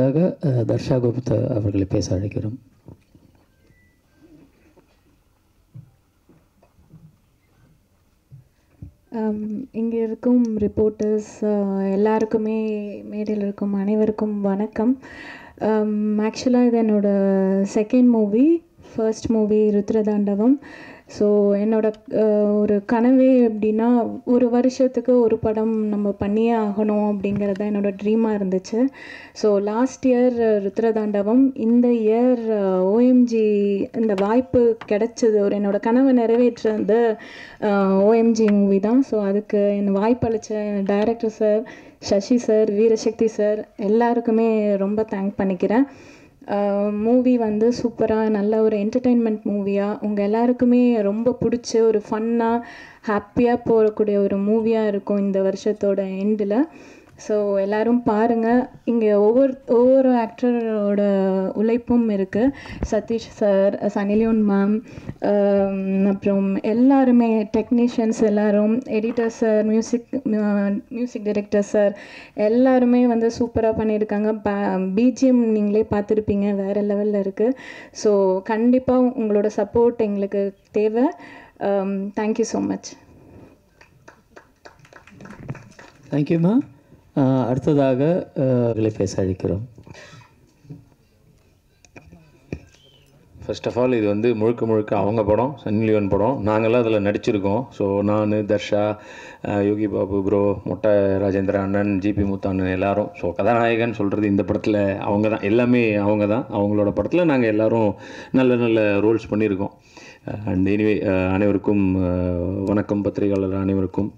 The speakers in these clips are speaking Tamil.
அடுத்ததாக தர்ஷா குப்தா அவர்களை பேச அழைக்கிறோம். இங்கே இருக்கும் ரிப்போர்ட்டர்ஸ் எல்லாருக்குமே மேடையில் இருக்கும் அனைவருக்கும் வணக்கம். ஆக்சுவலாக இது என்னோட second movie first movie Rudra Thandavam. So என்னோடய ஒரு கனவே எப்படின்னா ஒரு வருஷத்துக்கு ஒரு படம் நம்ம பண்ணியே ஆகணும் அப்படிங்கிறது தான் என்னோடய ட்ரீமாக இருந்துச்சு. ஸோ லாஸ்ட் இயர் ருத்ரதாண்டவம் இந்த இயர் ஓஎம்ஜி இந்த வாய்ப்பு கிடைச்சது ஒரு என்னோட கனவை நிறைவேற்றுறது ஓஎம்ஜி மூவி தான். ஸோ அதுக்கு என் வாய்ப்பு அளித்த director sir Sasi sir Veerasakthi sir எல்லாருக்குமே ரொம்ப தேங்க் பண்ணிக்கிறேன். மூவி வந்து சூப்பராக நல்ல ஒரு என்டர்டெயின்மெண்ட் மூவியாக உங்கள் எல்லாருக்குமே ரொம்ப பிடிச்ச ஒரு ஃபன்னாக ஹாப்பியாக போகக்கூடிய ஒரு மூவியாக இருக்கும் இந்த வருஷத்தோட எண்டில் ஸோ எல்லாரும் பாருங்கள் இங்கே ஒவ்வொரு ஒவ்வொரு ஆக்டரோட உழைப்பும் இருக்குது சதீஷ் சார் சனிலியோன் மேம் அப்புறம் எல்லாருமே டெக்னீஷியன்ஸ் எல்லோரும் editor sir music music director sir எல்லாருமே வந்து சூப்பராக பண்ணியிருக்காங்க பிஜிஎம் நீங்களே பார்த்துருப்பீங்க. வேறு லெவலில் இருக்குது ஸோ கண்டிப்பாக உங்களோட சப்போர்ட் எங்களுக்கு தேவை. தேங்க்யூ ஸோ மச் தேங்க்யூம்மா அடுத்ததாக அவர்களை பேச அழைக்கிறோம். ஃபர்ஸ்ட் ஆஃப் ஆல் இது வந்து முழுக்க முழுக்க அவங்க படம் சன்னி லியோன் படம். நாங்கள்லாம் அதில் நடிச்சிருக்கோம். ஸோ நான் தர்ஷா யோகி பாபு ப்ரோ மொட்டை ராஜேந்திர அண்ணன் ஜிபி முத்தாண்ணன் எல்லாரும். ஸோ கதாநாயகன் சொல்கிறது இந்த படத்தில் அவங்க தான். எல்லாமே அவங்க தான். அவங்களோட படத்தில் நாங்கள் எல்லோரும் நல்ல நல்ல ரோல்ஸ் பண்ணியிருக்கோம். அண்ட் எனிவே அனைவருக்கும் வணக்கம் பத்திரிகையாளர் அனைவருக்கும்.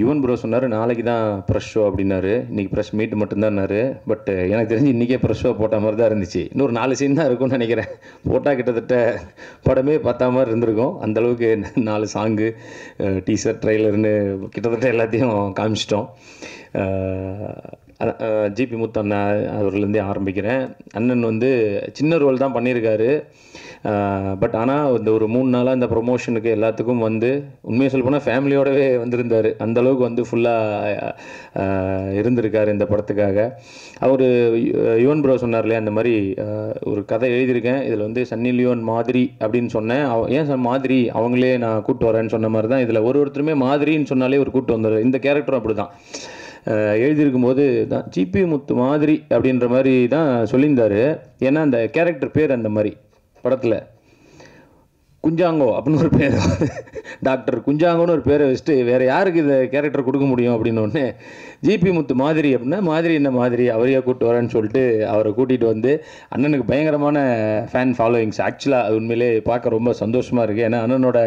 யுவன் ப்ரோ சொன்னார் நாளைக்கு தான் ப்ரெஷ் ஷோ அப்படின்னாரு. இன்றைக்கி ப்ரெஷ் மீட் மட்டும்தான்னாரு. பட் எனக்கு தெரிஞ்சு இன்றைக்கே ப்ரெஷ் ஷோ போட்ட மாதிரி தான் இருந்துச்சு இன்னொரு நாலு சீன் தான் இருக்கும்னு நினைக்கிறேன். போட்டால் கிட்டத்தட்ட படமே பார்த்தா மாதிரி இருந்திருக்கும். அந்தளவுக்கு நாலு சாங்கு டீசர் ட்ரெய்லர்னு கிட்டத்தட்ட எல்லாத்தையும் காமிச்சிட்டோம். ஜிபி முத்து அவர்லேருந்தே ஆரம்பிக்கிறேன். அண்ணன் வந்து சின்ன ரோல் தான் பண்ணியிருக்காரு. பட் ஆனால் இந்த ஒரு மூணு நாளாக இந்த ப்ரொமோஷனுக்கு எல்லாத்துக்கும் வந்து உண்மையை சொல்ல போனால் ஃபேமிலியோடவே வந்திருந்தார். அந்த அளவுக்கு வந்து ஃபுல்லாக இருந்திருக்கார் இந்த படத்துக்காக. அவர் யுவன் ப்ரோ சொன்னார் இல்லையா அந்த மாதிரி ஒரு கதை எழுதியிருக்கேன். இதில் வந்து சன்னி லியோன் மாதிரி அப்படின்னு சொன்னேன். அவ- ஏன் சார் மாதிரி அவங்களே நான் கூப்பிட்டு வரேன்னு சொன்ன மாதிரி தான் இதில் ஒரு ஒருத்தருமே மாதிரின்னு சொன்னாலே ஒரு கூப்பிட்டு வந்தார். இந்த கேரக்டரும் அப்படி தான் எழுதியிருக்கும் போது தான் ஜிபி முத்து மாதிரி அப்படின்ற மாதிரி தான் சொல்லியிருந்தாரு. ஏன்னா அந்த கேரக்டர் பேர் அந்த மாதிரி. படத்தில். குஞ்சாங்கோ அப்படின்னு ஒரு பேர். டாக்டர் குஞ்சாங்கோன்னு ஒரு பேரை வச்சுட்டு வேறு யாருக்கு இந்த கேரக்டர் கொடுக்க முடியும் அப்படின்னு ஒன்று ஜிபி முத்து மாதிரி அப்படின்னா மாதிரி என்ன மாதிரி அவரையே கூப்பிட்டு வரேன்னு சொல்லிட்டு அவரை கூட்டிகிட்டு வந்து அண்ணனுக்கு பயங்கரமான ஃபேன் ஃபாலோயிங்ஸ் ஆக்சுவலாக அது உண்மையிலே பார்க்க ரொம்ப சந்தோஷமாக இருக்குது ஏன்னா அண்ணனோட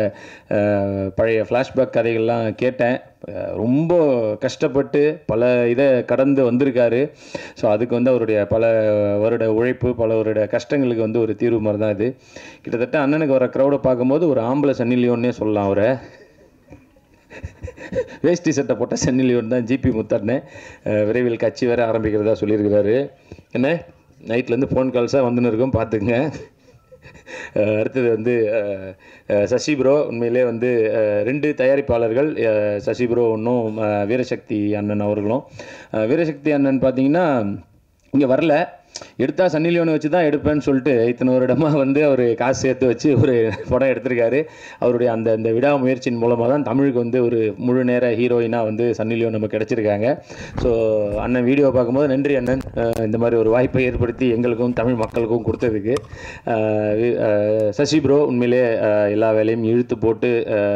பழைய ஃப்ளாஷ்பேக் கதைகள்லாம் கேட்டேன். ரொம்ப கஷ்டப்பட்டு பல இதை கடந்து வந்திருக்காரு. ஸோ அதுக்கு வந்து அவருடைய பல வருட உழைப்பு பல வருட கஷ்டங்களுக்கு வந்து ஒரு தீர்வு மாதிரி தான் இது. கிட்டத்தட்ட அண்ணனுக்கு வர க்ரௌடை பார்க்கும்போது ஒரு ஆம்பளை சன்னிலியோன்னே சொல்லலாம் அவரை. வேஷ்டி சட்டை போட்ட சன்னி லியோன் தான் ஜிபி முத்தண்ணே. விரைவில் கட்சி வேற ஆரம்பிக்கிறதா சொல்லியிருக்கிறாரு. என்ன? நைட்லேருந்து ஃபோன் கால்ஸாக வந்துன்னு இருக்கோம் பார்த்துக்குங்க. அடுத்தது வந்து சசி ப்ரோ உண்மையிலே வந்து ரெண்டு தயாரிப்பாளர்கள் சசி ப்ரோ ஒன்றும் வீரசக்தி அண்ணன் அவர்களும். வீரசக்தி அண்ணன் பார்த்தீங்கன்னா இங்கே வரல. எடுத்தால் சன்னி லியோனை வச்சு தான் எடுப்பேன்னு சொல்லிட்டு இத்தனை வருடமாக வந்து அவர் காசு சேர்த்து வச்சு ஒரு படம் எடுத்திருக்காரு. அவருடைய அந்த அந்த விடாமுயற்சியின் மூலமாக தான் தமிழுக்கு வந்து ஒரு முழு நேர ஹீரோயினாக வந்து சன்னி லியோன் நம்ம கிடச்சிருக்காங்க. ஸோ அண்ணன் வீடியோ பார்க்கும்போது நன்றி அண்ணன். இந்த மாதிரி ஒரு வாய்ப்பை ஏற்படுத்தி எங்களுக்கும் தமிழ் மக்களுக்கும் கொடுத்ததுக்கு. சசி ப்ரோ உண்மையிலே எல்லா வேலையும் இழுத்து போட்டு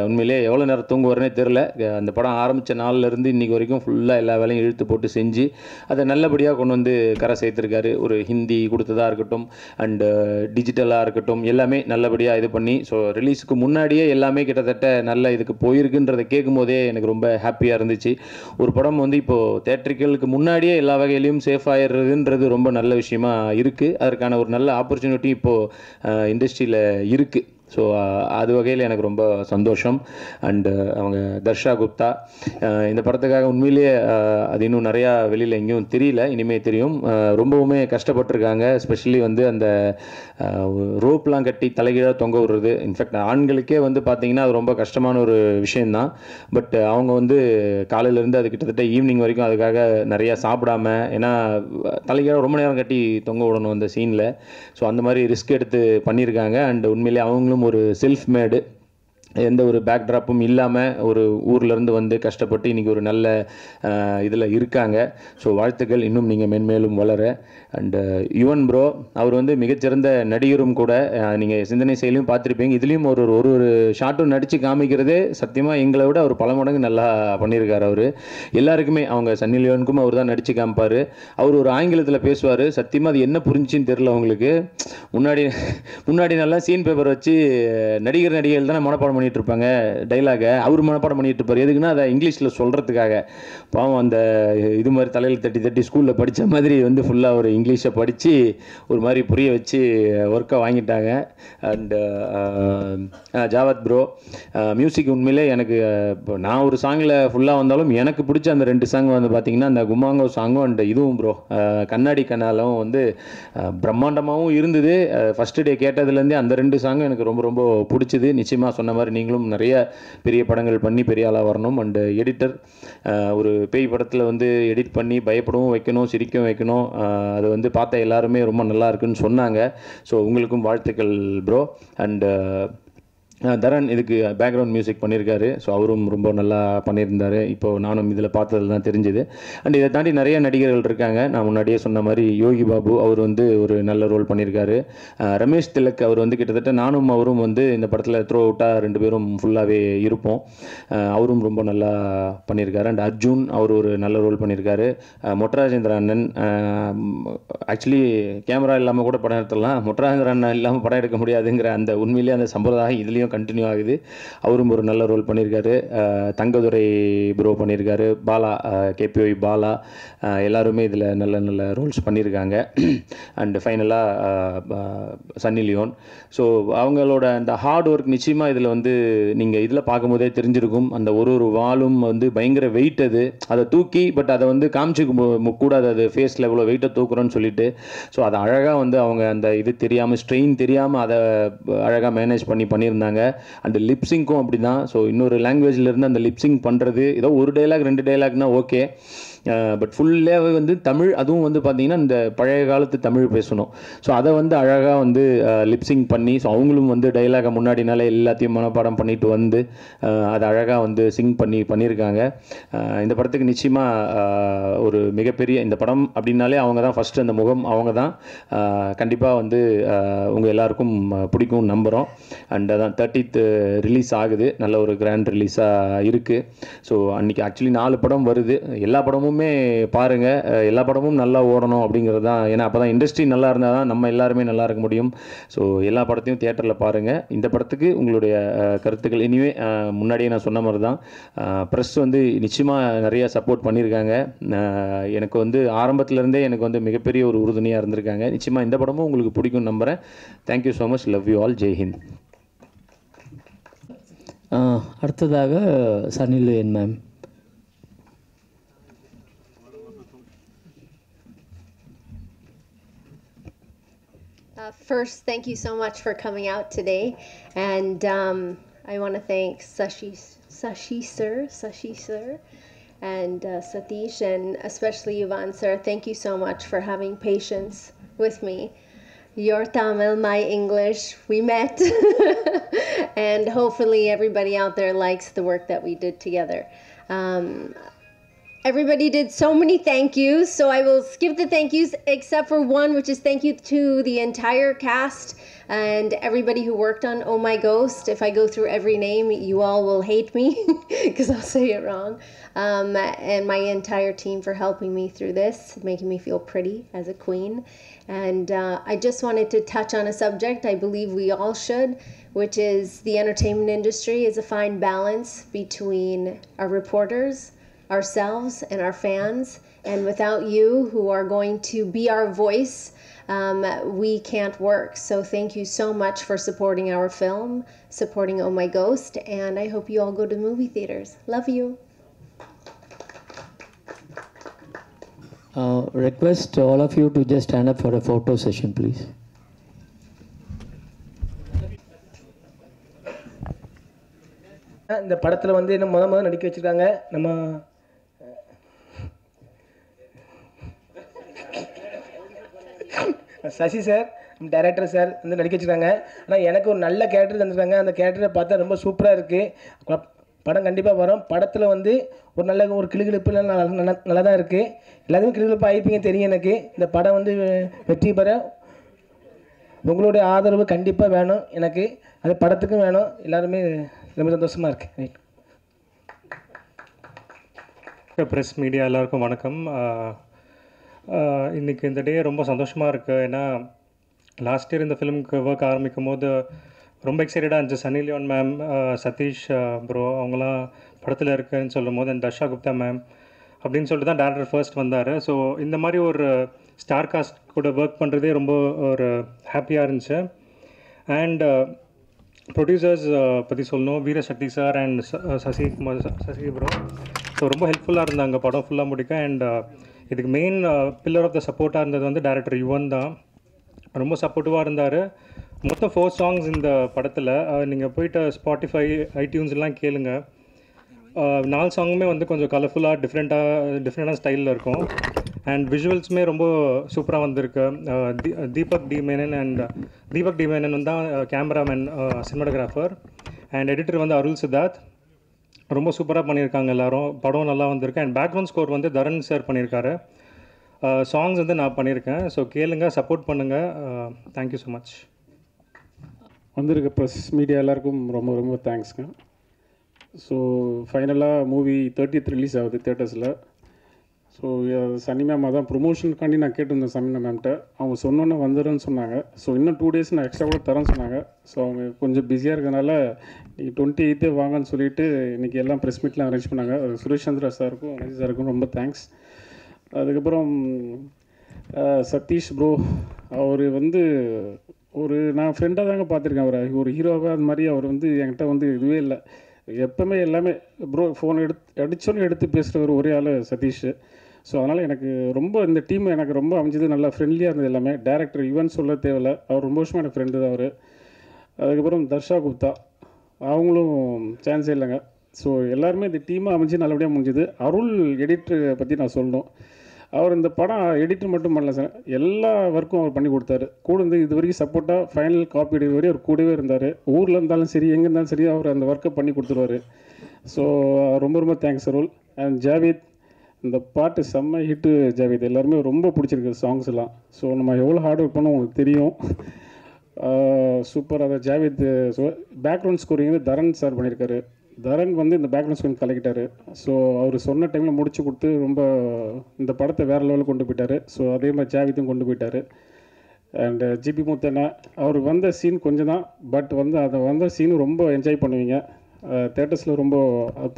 உண்மையிலே எவ்வளோ நேரம் தூங்குவார்னே தெரில அந்த படம் ஆரம்பித்த நாள்லேருந்து இன்னைக்கு வரைக்கும் ஃபுல்லாக எல்லா வேலையும் இழுத்து போட்டு செஞ்சு அதை நல்லபடியாக கொண்டு வந்து கரை சேர்த்துருக்காரு. ஒரு ஹிந்தி கொடுத்ததாக இருக்கட்டும் அண்டு டிஜிட்டலாக uh, இருக்கட்டும் எல்லாமே நல்லபடியாக இது பண்ணி ஸோ ரிலீஸுக்கு முன்னாடியே எல்லாமே கிட்டத்தட்ட நல்ல இதுக்கு போயிருக்குன்றதை கேட்கும்போதே எனக்கு ரொம்ப ஹாப்பியாக இருந்துச்சு. ஒரு படம் வந்து இப்போது தேட்டரிக்கலுக்கு முன்னாடியே எல்லா வகையிலையும் சேஃப் ஆயிடுறதுன்றது ரொம்ப நல்ல விஷயமா இருக்குது அதற்கான ஒரு நல்ல ஆப்பர்ச்சுனிட்டி இப்போது இண்டஸ்ட்ரியில் இருக்குது ஸோ uh, அது வகையில் எனக்கு ரொம்ப சந்தோஷம். அண்டு uh, அவங்க தர்ஷா குப்தா uh, இந்த படத்துக்காக உண்மையிலேயே அது இன்னும் நிறையா வெளியில் எங்கேயும் தெரியல. இனிமேல் தெரியும். ரொம்பவுமே கஷ்டப்பட்டிருக்காங்க. ஸ்பெஷலி வந்து அந்த ரோப்லாம் கட்டி தலைகீழாக தொங்க விடுறது. இன்ஃபேக்ட் ஆண்களுக்கே வந்து பார்த்திங்கன்னா அது ரொம்ப கஷ்டமான ஒரு விஷயந்தான் பட் அவங்க வந்து காலையிலேருந்து அது கிட்டத்தட்ட ஈவினிங் வரைக்கும் அதுக்காக நிறையா சாப்பிடாம ஏன்னா தலைகீழாக ரொம்ப நேரம் கட்டி தொங்க விடணும் அந்த சீனில் ஸோ அந்த மாதிரி ரிஸ்க் எடுத்து பண்ணியிருக்காங்க. அண்ட் உண்மையிலே அவங்களும் ஒரு செல்ஃப் மேடு எந்த ஒரு பேக்ட்ராப்பும் இல்லாமல் ஒரு ஊர்லேருந்து வந்து கஷ்டப்பட்டு இன்றைக்கி ஒரு நல்ல இதில் இருக்காங்க. ஸோ வாழ்த்துக்கள். இன்னும் நீங்கள் மென்மேலும் வளர. அண்டு uh, யுவன் ப்ரோ அவர் வந்து மிகச்சிறந்த நடிகரும் கூட நீங்கள் சிந்தனை செயலையும் பார்த்துருப்பீங்க. இதுலேயும் ஒரு ஒரு ஒரு ஒரு ஷாட்டும் நடித்து காமிக்கிறதே சத்தியமாக எங்களை விட அவர் பல மடங்கு நல்லா பண்ணியிருக்கார் அவர். எல்லாருக்குமே அவங்க சன்னி லியோனுக்கும் அவர் தான் நடித்து காமிப்பார். அவர் ஒரு ஆங்கிலத்தில் பேசுவார். சத்தியமாக அது என்ன புரிஞ்சுன்னு தெரில அவங்களுக்கு. முன்னாடி முன்னாடி நல்லா சீன் பேப்பர் வச்சு நடிகர் நடிகைகள் தானே மனப்பாடம் பண்ணிட்டு இருப்பாங்க டைலாகை அவர் மனப்பாடம் பண்ணிட்டு இருப்பார் எதுக்குன்னா அதை இங்கிலீஷில் சொல்கிறதுக்காக பாவம் அந்த இது மாதிரி தலையில் தட்டி தட்டி ஸ்கூலில் படித்த மாதிரி வந்து ஃபுல்லாக ஒரு இங்கிலீஷை படித்து ஒரு மாதிரி புரிய வச்சு ஒர்க்கை வாங்கிட்டாங்க. And uh, Javad bro music உண்மையிலே எனக்கு இப்போ நான் ஒரு சாங்கில் ஃபுல்லாக வந்தாலும் எனக்கு பிடிச்ச அந்த ரெண்டு சாங் வந்து பார்த்தீங்கன்னா அந்த குமாங்கோ சாங்கும் அண்ட் இதுவும் ப்ரோ கண்ணாடி கனாலும் வந்து பிரம்மாண்டமாகவும் இருந்தது. ஃபஸ்ட்டு டே கேட்டதுலேருந்தே அந்த ரெண்டு சாங்கும் எனக்கு ரொம்ப ரொம்ப பிடிச்சது. நிச்சயமாக சொன்ன மாதிரி நீங்களும் நிறைய பெரிய படங்கள் பண்ணி பெரிய ஆளாக வரணும். அண்டு எடிட்டர் ஒரு பேய் படத்தில் வந்து எடிட் பண்ணி பயப்படவும் வைக்கணும் சிரிக்கவும் வைக்கணும். அது வந்து பார்த்த எல்லாருமே ரொம்ப நல்லா இருக்குன்னு சொன்னாங்க. ஸோ உங்களுக்கும் வாழ்த்துக்கள் ப்ரோ அண்டு தரன் இதுக்கு பேக்ரவுண்ட் மியூசிக் பண்ணியிருக்காரு ஸோ அவரும் ரொம்ப நல்லா பண்ணியிருந்தார். இப்போது நானும் இதில் பார்த்ததில் தான் தெரிஞ்சுது. அண்ட் இதை தாண்டி நிறைய நடிகர்கள் இருக்காங்க. நான் முன்னாடியே சொன்ன மாதிரி யோகி பாபு அவர் வந்து ஒரு நல்ல ரோல் பண்ணியிருக்காரு ரமேஷ் திலக் அவர் வந்து கிட்டத்தட்ட நானும் அவரும் வந்து இந்த படத்தில் த்ரோ அவுட்டாக ரெண்டு பேரும் ஃபுல்லாகவே இருப்போம். அவரும் ரொம்ப நல்லா பண்ணியிருக்காரு அண்ட் அர்ஜுன் அவர் ஒரு நல்ல ரோல் பண்ணியிருக்காரு மொட்டராஜேந்திர அண்ணன் ஆக்சுவலி கேமரா இல்லாமல் கூட படம் எடுத்துடலாம். மொட்டராஜேந்திர அண்ணன் இல்லாமல் படம் எடுக்க முடியாதுங்கிற அந்த உண்மையிலேயே அந்த சம்பிரதாயம் இதுலேயும் கண்டினியூ ஆகுது. அவரும் ஒரு நல்ல ரோல் பண்ணியிருக்காரு தங்கதுரை ப்ரோ பண்ணியிருக்காரு பாலா கேபிஒய் பாலா எல்லாருமே இதில் நல்ல நல்ல ரோல்ஸ் பண்ணியிருக்காங்க அண்ட் ஃபைனலாக சன்னி லியோன் ஸோ அவங்களோட அந்த ஹார்ட் ஒர்க் நிச்சயமாக இதில் வந்து நீங்கள் இதில் பார்க்கும்போதே தெரிஞ்சிருக்கும். அந்த ஒரு ஒரு வாலும் வந்து பயங்கர வெயிட் அது. அதை தூக்கி பட் அதை வந்து காமிச்சிக்க கூடாது. அது ஃபேஸில் எவ்வளோ வெயிட்டை தூக்குறோன்னு சொல்லிட்டு. ஸோ அதை அழகாக வந்து அவங்க அந்த இது தெரியாமல் ஸ்ட்ரெயின் தெரியாமல் அதை அழகாக மேனேஜ் பண்ணி பண்ணியிருந்தாங்க. அண்ட் லிப்ஸிங்க்கும் அப்படி தான் ஸோ இன்னொரு லாங்குவேஜ்லேருந்து அந்த லிப்ஸிங் பண்ணுறது ஏதோ ஒரு டைலாக் ரெண்டு டைலாக்னா ஓகே பட் ஃபுல்லாகவே வந்து தமிழ் அதுவும் வந்து பார்த்தீங்கன்னா இந்த பழைய காலத்து தமிழ் பேசணும். ஸோ அதை வந்து அழகாக வந்து லிப்ஸிங் பண்ணி ஸோ அவங்களும் வந்து டைலாகை முன்னாடினாலே எல்லாத்தையும் மனப்பாடம் பண்ணிட்டு வந்து அதை அழகாக வந்து சிங் பண்ணி பண்ணியிருக்காங்க. இந்த படத்துக்கு நிச்சயமாக ஒரு மிகப்பெரிய இந்த படம் அப்படின்னாலே அவங்க தான் ஃபஸ்ட்டு அந்த முகம் அவங்க தான். கண்டிப்பாக வந்து உங்கள் எல்லாருக்கும் பிடிக்கும் நம்புகிறோம் அண்ட் அதான் தேர்ட்டித்து ரிலீஸ் ஆகுது. நல்ல ஒரு கிராண்ட் ரிலீஸாக இருக்குது ஸோ அன்றைக்கி ஆக்சுவலி நாலு படம் வருது. எல்லா படமுமே பாருங்கள் எல்லா படமும் நல்லா ஓடணும் அப்படிங்கிறது தான் ஏன்னா அப்போ தான் இண்டஸ்ட்ரி நல்லா இருந்தால் தான் நம்ம எல்லாருமே நல்லா இருக்க முடியும். ஸோ எல்லா படத்தையும் தியேட்டரில் பாருங்கள் இந்த படத்துக்கு உங்களுடைய கருத்துக்கள். இனிமே முன்னாடியே நான் சொன்ன மாதிரி தான் ப்ரெஸ் வந்து நிச்சயமாக நிறையா சப்போர்ட் பண்ணியிருக்காங்க எனக்கு வந்து ஆரம்பத்துலேருந்தே எனக்கு வந்து மிகப்பெரிய ஒரு உறுதுணையாக இருந்திருக்காங்க. நிச்சயமாக இந்த படமும் உங்களுக்கு பிடிக்கும் நம்புகிறேன் thank you so much love you all Jai Hind அடுத்ததாக Sunny Leone ma'am Uh, first, thank you so much for coming out today, and um, I want to thank Sashi, Sashi sir, Sashi sir, and uh, Satish, and especially Yvonne sir. Thank you so much for having patience with me. Your Tamil, my English, we met, and hopefully everybody out there likes the work that we did together. Um, Everybody did so many thank yous, so I will skip the thank yous except for one, which is thank you to the entire cast and everybody who worked on Oh My Ghost. If I go through every name, you all will hate me because I'll say it wrong. Um, and my entire team for helping me through this, making me feel pretty as a queen. And uh, I just wanted to touch on a subject I believe we all should, which is the entertainment industry is a fine balance between our reporters ourselves and our fans. And without you, who are going to be our voice um, we can't work. So thank you so much for supporting our film, supporting Oh My Ghost, and I hope you all go to movie theaters. Love you. Uh, request all of you to just stand up for a photo session, please. இந்த படத்தில் வந்து என்ன முத முத நடிக்க வச்சுருக்காங்க நம்ம சசி சார் டைரக்டர் சார் வந்து நடிக்க வச்சுருக்காங்க. ஆனால் எனக்கு ஒரு நல்ல கேரக்டர் தந்துருக்காங்க. அந்த கேரக்டரை பார்த்தா ரொம்ப சூப்பராக இருக்குது படம் கண்டிப்பாக வரும். படத்தில் வந்து ஒரு நல்ல ஒரு கிளுகிழப்பு நல்லா நல்லா நல்லா தான் இருக்குது எல்லாத்துக்கும் கிளுகிழப்பு ஆகிப்பீங்க தெரியும் எனக்கு. இந்த படம் வந்து வெற்றி பெற உங்களுடைய ஆதரவு கண்டிப்பாக வேணும் எனக்கு. அது படத்துக்கும் வேணும். எல்லாருமே ரொம்ப சந்தோஷமாக இருக்குது ரைட் ப்ரெஸ் மீடியா எல்லாருக்கும் வணக்கம். இன்றைக்கி இந்த டே ரொம்ப சந்தோஷமாக இருக்குது ஏன்னா லாஸ்ட் இயர் இந்த ஃபிலிம்க்கு ஒர்க் ஆரம்பிக்கும் போது ரொம்ப எக்ஸைட்டடாக இருந்துச்சு. Sunny Leone ma'am Satish bro அவங்களாம் படத்தில் இருக்குன்னு சொல்லும் போது தர்ஷா குப்தா மேம் அப்படின்னு சொல்லிட்டு தான் டேரக்டர் ஃபர்ஸ்ட் வந்தார். ஸோ இந்த மாதிரி ஒரு ஸ்டார் காஸ்ட் கூட ஒர்க் பண்ணுறதே ரொம்ப ஒரு ஹாப்பியாக இருந்துச்சு. அண்ட் ப்ரொடியூசர்ஸ் பற்றி சொல்லணும். வீரசக்தி சார் அண்ட் சசி குமார் ச- சசி ப்ரோ ஸோ ரொம்ப ஹெல்ப்ஃபுல்லாக இருந்தாங்க. படம் ஃபுல்லாக முடிக்க. அண்ட் இதுக்கு மெயின் பில்லர் ஆஃப் த சப்போர்ட்டாக இருந்தது வந்து டேரக்டர் யுவன் தான். ரொம்ப சப்போர்ட்டிவாக இருந்தார். மொத்தம் ஃபோர் சாங்ஸ் இந்த படத்தில். நீங்கள் போயிட்டு ஸ்பாட்டிஃபை ஐடியூன்ஸ்லாம் கேளுங்க. நாலு சாங்குமே வந்து கொஞ்சம் கலர்ஃபுல்லாக டிஃப்ரெண்ட்டாக டிஃப்ரெண்டான ஸ்டைலில் இருக்கும். அண்ட் விஷுவல்ஸுமே ரொம்ப சூப்பராக வந்திருக்கு. தீ Deepak D Menon and Deepak D Menon வந்து தான் கேமராமேன் சினிமாட்டோகிராஃபர் அண்ட் எடிட்டர் வந்து அருள் சித்தார்த். ரொம்ப சூப்பராக பண்ணியிருக்காங்க எல்லாரும். படம் நல்லா வந்திருக்கு. அண்ட் பேக்ரவுண்ட் ஸ்கோர் வந்து தரன் சார் பண்ணியிருக்காரு. சாங்ஸ் வந்து நான் பண்ணியிருக்கேன். ஸோ கேளுங்க சப்போர்ட் பண்ணுங்கள் தேங்க்யூ ஸோ மச் வந்திருக்க ப்ரெஸ் மீடியா எல்லாருக்கும் ரொம்ப ரொம்ப தேங்க்ஸ்ங்க ஸோ ஃபைனலாக மூவி தேர்ட்டித் ரிலீஸ் ஆகுது தேட்டர்ஸில் ஸோ சனி மேம் அதான் ப்ரொமோஷனுக்காண்டி நான் கேட்டிருந்தேன் சனி மேம்கிட்ட அவங்க சொன்னோன்னே வந்துடுன்னு சொன்னாங்க. ஸோ இன்னும் டூ டேஸ் நான் எக்ஸ்ட்ரா கூட தரேன்னு சொன்னாங்க. ஸோ அவங்க கொஞ்சம் பிஸியாக இருக்கனால நீங்கள் டுவெண்ட்டி எயித்தே வாங்கன்னு சொல்லிட்டு இன்றைக்கி எல்லாம் ப்ரெஸ் மீட்லாம் அரேஞ்ச் பண்ணாங்க. சுரேஷ் சந்திரா சாருக்கும் அனஜி சாருக்கும் ரொம்ப தேங்க்ஸ் அதுக்கப்புறம் சதீஷ் ப்ரோ அவர் வந்து ஒரு நான் ஃப்ரெண்டாக தாங்க பார்த்துருக்கேன் அவரை. ஒரு ஹீரோவாக அது மாதிரி அவர் வந்து என்கிட்ட வந்து இதுவே இல்லை. எப்போவுமே எல்லாமே ப்ரோ ஃபோன் எடுத்து அடித்தோன்னு எடுத்து பேசுகிறவர் ஒரே ஆள் சதீஷ். ஸோ அதனால் எனக்கு ரொம்ப இந்த டீம் எனக்கு ரொம்ப அமைஞ்சது நல்லா ஃப்ரெண்ட்லியாக இருந்தது எல்லாமே. டேரக்டர் யுவன் சொல்ல தேவையில்ல. அவர் ரொம்ப வருஷமாக எனக்கு ஃப்ரெண்டு தான் அவர். அதுக்கப்புறம் தர்ஷா குப்தா. அவங்களும் சான்ஸே இல்லைங்க. ஸோ எல்லாருமே இந்த டீமாக அமைஞ்சு நல்லபடியாக முடிஞ்சுது. அருள் எடிட்டர் பற்றி நான் சொல்லணும். அவர் இந்த படம் எடிட்டர் மட்டும் பண்ணல சார் எல்லா ஒர்க்கும் அவர் பண்ணி கொடுத்தாரு. கூட இருந்து இது வரைக்கும் சப்போர்ட்டாக ஃபைனல் காப்பி வரையும் அவர் கூடவே இருந்தார். ஊரில் இருந்தாலும் சரி எங்கே இருந்தாலும் சரி அவர் அந்த ஒர்க்கை பண்ணி கொடுத்துருவாரு. ஸோ ரொம்ப ரொம்ப தேங்க்ஸ் அருள். அண்ட் ஜாவேத் இந்த பாட்டு செம்ம ஹிட்டு ஜாவேத். எல்லாருமே ரொம்ப பிடிச்சிருக்கு சாங்ஸ்லாம் ஸோ நம்ம எவ்வளோ ஹார்ட் ஒர்க் பண்ணோம் உங்களுக்கு தெரியும். சூப்பர் அதை ஜாவேத் பேக்ரவுண்ட் ஸ்கோரிங் வந்து தரன் சார் பண்ணியிருக்காரு தரன் வந்து இந்த பேக்ரவுண்ட் ஸ்கோரிங் கலக்கிட்டார். ஸோ அவர் சொன்ன டைமில் முடிச்சு கொடுத்து ரொம்ப இந்த படத்தை வேறு லெவலில் கொண்டு போயிட்டார். ஸோ அதே மாதிரி ஜாவேத்தும் கொண்டு போயிட்டார். அண்ட் ஜிபி முத்தண்ணா அவர் வந்த சீன் கொஞ்சம் தான் பட் வந்து அதை வந்த சீனு ரொம்ப என்ஜாய் பண்ணுவீங்க. தேட்டர்ஸில் ரொம்ப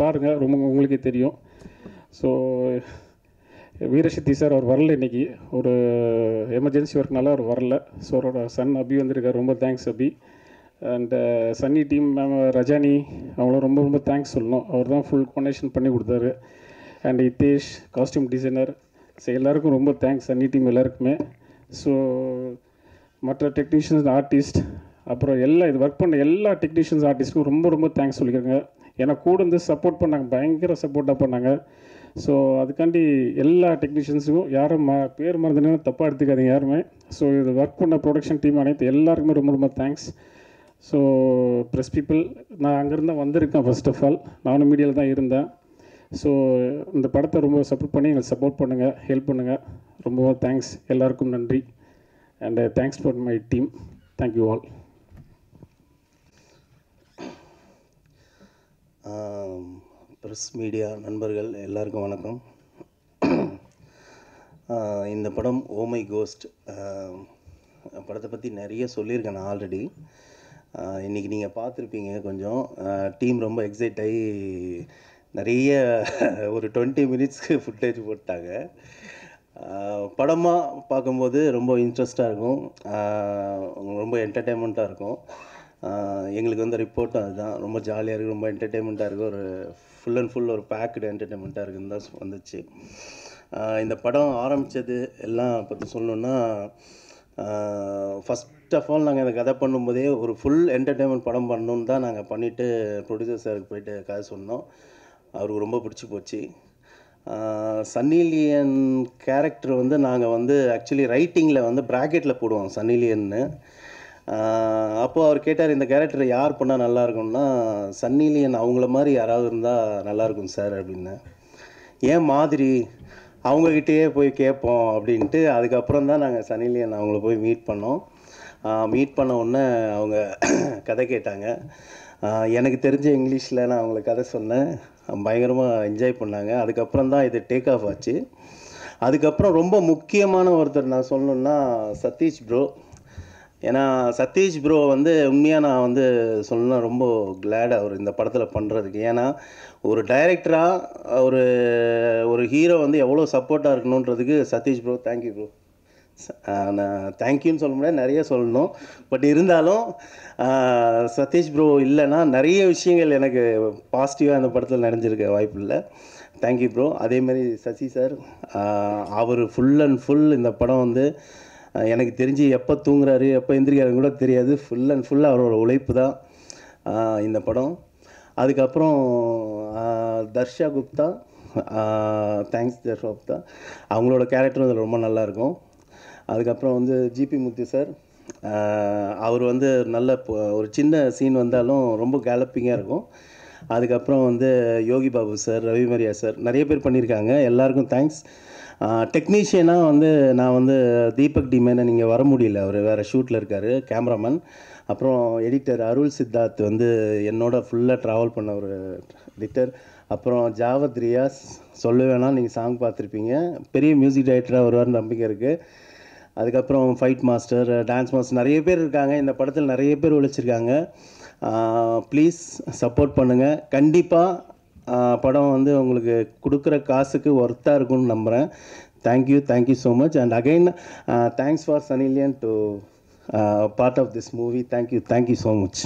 பாருங்கள் ரொம்ப உங்களுக்கே தெரியும். ஸோ வீரசக்தி சார் அவர் வரல இன்னைக்கு. ஒரு எமர்ஜென்சி ஒர்க்னால அவர் வரல. ஸோ அவரோட சன் அபி வந்திருக்கார். ரொம்ப thanks Abhi. And Sunny team ma'am Rajani அவங்களும் ரொம்ப ரொம்ப தேங்க்ஸ் சொல்லணும். அவர் தான் ஃபுல் கொனேஷன் பண்ணி கொடுத்தாரு. And Hitesh costume designer so எல்லாருக்கும் ரொம்ப தேங்க்ஸ் சன்னி டீம் எல்லாருக்குமே. ஸோ மற்ற டெக்னீஷியன்ஸ் ஆர்டிஸ்ட் அப்புறம் எல்லா இது ஒர்க் பண்ண எல்லா டெக்னீஷியன்ஸ் ஆர்டிஸ்ட்டுக்கும் ரொம்ப ரொம்ப தேங்க்ஸ் சொல்லிக்கிறேங்க ஏன்னா கூட இருந்து சப்போர்ட் பண்ணாங்க. பயங்கர சப்போர்ட்டாக பண்ணாங்க. ஸோ அதுக்காண்டி எல்லா டெக்னீஷியன்ஸுக்கும் யாரும் ம பேர் மறந்துனா தப்பாக எடுத்துக்காதீங்க யாருமே. ஸோ இது ஒர்க் பண்ண ப்ரொடக்ஷன் டீம் அனைத்து எல்லாருக்குமே ரொம்ப ரொம்ப தேங்க்ஸ் ஸோ ப்ரெஸ் பீப்புள் நான் அங்கேருந்து தான் வந்திருக்கேன் ஃபர்ஸ்ட் ஆஃப் ஆல் நானும் மீடியாவில் தான் இருந்தேன். ஸோ இந்த படத்தை ரொம்ப சப்போர்ட் பண்ணி எங்களுக்கு சப்போர்ட் பண்ணுங்கள் ஹெல்ப் பண்ணுங்கள் ரொம்ப தேங்க்ஸ் எல்லாருக்கும் நன்றி. And thanks for my team thank you all press media நண்பர்கள் எல்லாருக்கும் வணக்கம். இந்த படம் oh ஓமை கோஸ்ட் படத்தை பற்றி நிறைய சொல்லியிருக்கேன் நான் ஆல்ரெடி இன்றைக்கி நீங்கள் பார்த்துருப்பீங்க கொஞ்சம். டீம் ரொம்ப எக்ஸைட் ஆகி நிறைய ஒரு டுவெண்ட்டி மினிட்ஸ்க்கு ஃபுட்டேஜ் போட்டாங்க. படமாக பார்க்கும்போது ரொம்ப இன்ட்ரெஸ்ட்டாக இருக்கும். ரொம்ப என்டர்டெயின்மெண்ட்டாக இருக்கும். எங்களுக்கு வந்து ரிப்போர்ட்டும் அதுதான். ரொம்ப ஜாலியாக இருக்குது ரொம்ப என்டர்டெயின்மெண்ட்டாக இருக்குது ஒரு ஃபுல் அண்ட் ஃபுல் ஒரு பேக்டு என்டர்டெயின்மெண்ட்டாக இருக்குன்னு தான் வந்துச்சு. இந்த படம் ஆரம்பித்தது எல்லாம் பற்றி சொல்லணுன்னா ஃபஸ்ட் ஆஃப் ஆல் நாங்கள் இந்த கதை பண்ணும்போதே ஒரு ஃபுல் என்டர்டெயின்மெண்ட் படம் பண்ணணுன்னு தான் நாங்கள் பண்ணிவிட்டு ப்ரொடியூசர் சாருக்கு போயிட்டு கதை சொன்னோம். அவருக்கு ரொம்ப பிடிச்சி போச்சு. சன்னிலியன் கேரக்டர் வந்து நாங்கள் வந்து ஆக்சுவலி ரைட்டிங்கில் வந்து ப்ராக்கெட்டில் போடுவோம் சன்னிலியன்னு அப்போது அவர் கேட்டார் இந்த கேரக்டரை யார் பண்ணால் நல்லா இருக்கும்னா சன்னிலியன் அவங்கள மாதிரி யாராவது இருந்தால் நல்லாயிருக்கும் சார் அப்படின்னு. ஏன் மாதிரி? அவங்கக்கிட்டேயே போய் கேட்போம் அப்படின்ட்டு அதுக்கப்புறம் தான் நாங்கள் சனிலியன் அவங்கள போய் மீட் பண்ணோம். மீட் பண்ண உடனே அவங்க கதை கேட்டாங்க. எனக்கு தெரிஞ்ச இங்கிலீஷில் நான் அவங்களுக்கு கதை சொன்னேன். பயங்கரமாக என்ஜாய் பண்ணாங்க. அதுக்கப்புறம் தான் இது டேக் ஆஃப் ஆச்சு. அதுக்கப்புறம் ரொம்ப முக்கியமான ஒருத்தர் நான் சொல்லணுன்னா சதீஷ் ப்ரோ ஏன்னா சதீஷ் ப்ரோ வந்து உண்மையாக நான் வந்து சொல்லணும் ரொம்ப கிளாட் அவர் இந்த படத்தில் பண்ணுறதுக்கு ஏன்னா ஒரு டைரக்டராக ஒரு ஒரு ஹீரோ வந்து எவ்வளோ சப்போர்ட்டாக இருக்கணுன்றதுக்கு Satish bro thank you bro நான் தேங்க்யூன்னு சொல்ல முடியாது நிறைய சொல்லணும். பட் இருந்தாலும் சதீஷ் ப்ரோ இல்லைன்னா நிறைய விஷயங்கள் எனக்கு பாசிட்டிவாக அந்த படத்தில் நடந்திருக்க வாய்ப்பு இல்லை. தேங்க்யூ ப்ரோ அதேமாதிரி சசி சார் அவர் ஃபுல் அண்ட் ஃபுல் இந்த படம் வந்து எனக்கு தெரிஞ்சு எப்போ தூங்குறாரு எப்போ எந்திரிக்கிறாருன்னு கூட தெரியாது. ஃபுல் அண்ட் ஃபுல்லாக அவரோட உழைப்பு தான். இந்த படம். அதுக்கப்புறம் தர்ஷா குப்தா தேங்க்ஸ் தர்ஷா குப்தா. அவங்களோட கேரக்டரும் வந்து ரொம்ப நல்லாயிருக்கும் அதுக்கப்புறம் வந்து ஜிபி முத்து சார் அவர் வந்து நல்ல ஒரு சின்ன சீன் வந்தாலும் ரொம்ப கேலப்பிங்காக இருக்கும். அதுக்கப்புறம் வந்து யோகி பாபு சார் ரவி மரியா சார் நிறைய பேர் பண்ணியிருக்காங்க. எல்லாருக்கும் தேங்க்ஸ் டெக்னீஷியனாக வந்து நான் வந்து தீபக் டிமேனன் நீங்கள் வர முடியல. அவர் வேறு ஷூட்டில் இருக்கார் கேமராமேன் அப்புறம் எடிட்டர் அருள் சித்தார்த் வந்து என்னோட ஃபுல்லாக ட்ராவல் பண்ண ஒரு எடிட்டர் அப்புறம் ஜாவத் ரியாஸ் சொல்ல வேணாம் நீங்கள் சாங் பார்த்துருப்பீங்க. பெரிய மியூசிக் டைரக்டராக வருவார்னு நம்பிக்கை இருக்குது அதுக்கப்புறம் ஃபைட் மாஸ்டர் டான்ஸ் மாஸ்டர் நிறைய பேர் இருக்காங்க. இந்த படத்தில் நிறைய பேர் உழைச்சிருக்காங்க ப்ளீஸ் சப்போர்ட் பண்ணுங்கள் கண்டிப்பாக படம் வந்து உங்களுக்கு கொடுக்குற காசுக்கு ஒர்த்தாக இருக்கும்னு நம்புகிறேன் thank you thank you so much and again thanks for Sunny Leone to part of this movie thank you thank you so much